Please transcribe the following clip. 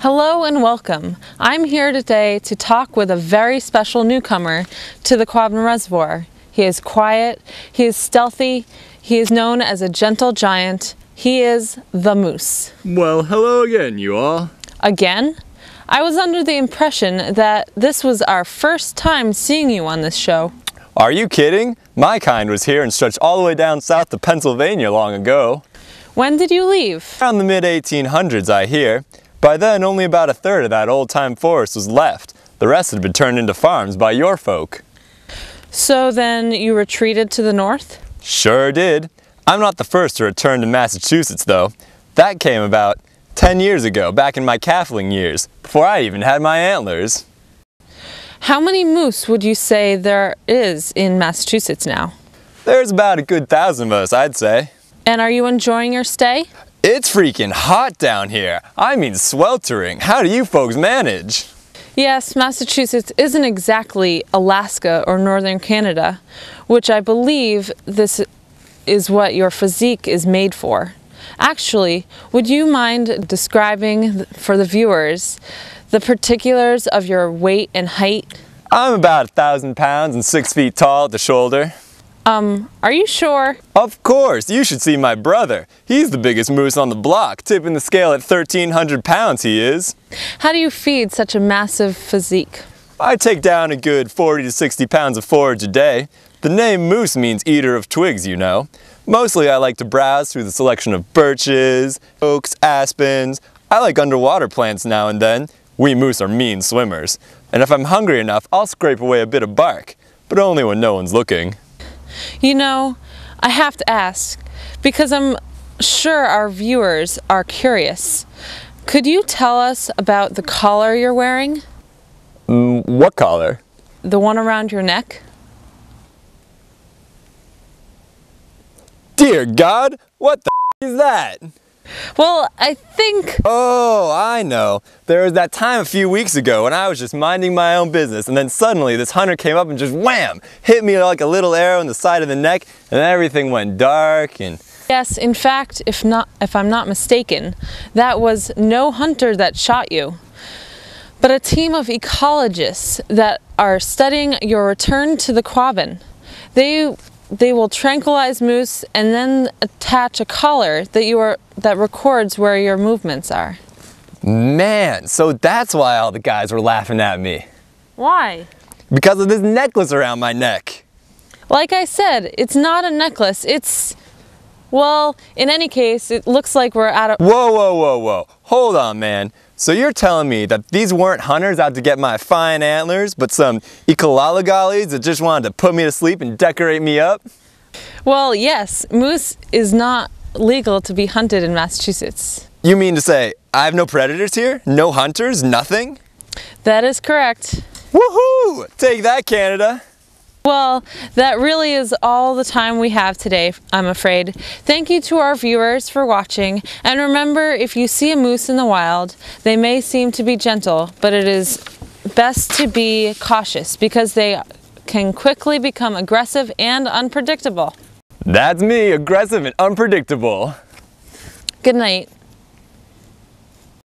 Hello and welcome. I'm here today to talk with a very special newcomer to the Quabbin Reservoir. He is quiet, he is stealthy, he is known as a gentle giant. He is the moose. Well, hello again, you all. Again? I was under the impression that this was our first time seeing you on this show. Are you kidding? My kind was here and stretched all the way down south to Pennsylvania long ago. When did you leave? Around the mid 1800s, I hear. By then, only about a third of that old time forest was left. The rest had been turned into farms by your folk. So then you retreated to the north? Sure did. I'm not the first to return to Massachusetts, though. That came about 10 years ago, back in my calfling years, before I even had my antlers. How many moose would you say there is in Massachusetts now? There's about a good thousand of us, I'd say. And are you enjoying your stay? It's freaking hot down here. I mean sweltering. How do you folks manage? Yes, Massachusetts isn't exactly Alaska or northern Canada, which I believe this is what your physique is made for. Actually, would you mind describing for the viewers the particulars of your weight and height? I'm about a thousand pounds and six feet tall at the shoulder. Um, are you sure? Of course, you should see my brother. He's the biggest moose on the block, tipping the scale at 1,300 pounds he is. How do you feed such a massive physique? I take down a good 40 to 60 pounds of forage a day. The name moose means eater of twigs, you know. Mostly I like to browse through the selection of birches, oaks, aspens. I like underwater plants now and then. We moose are mean swimmers. And if I'm hungry enough, I'll scrape away a bit of bark, but only when no one's looking. You know, I have to ask, because I'm sure our viewers are curious. Could you tell us about the collar you're wearing? Mm, what collar? The one around your neck? Dear God, what the is that? Well, I think... Oh, I know. There was that time a few weeks ago when I was just minding my own business and then suddenly this hunter came up and just wham! Hit me like a little arrow in the side of the neck and everything went dark and... Yes, in fact, if not, if I'm not mistaken, that was no hunter that shot you, but a team of ecologists that are studying your return to the Quabbin. They they will tranquilize moose and then attach a collar that you are that records where your movements are. Man, so that's why all the guys were laughing at me. Why? Because of this necklace around my neck. Like I said, it's not a necklace. It's well, in any case, it looks like we're at a Whoa, whoa, whoa, whoa. Hold on, man. So you're telling me that these weren't hunters out to get my fine antlers, but some ecolologollies that just wanted to put me to sleep and decorate me up? Well, yes, moose is not legal to be hunted in Massachusetts. You mean to say I have no predators here? No hunters? Nothing? That is correct. Woohoo! Take that, Canada! Well, that really is all the time we have today, I'm afraid. Thank you to our viewers for watching, and remember, if you see a moose in the wild, they may seem to be gentle, but it is best to be cautious because they can quickly become aggressive and unpredictable. That's me, aggressive and unpredictable. Good night.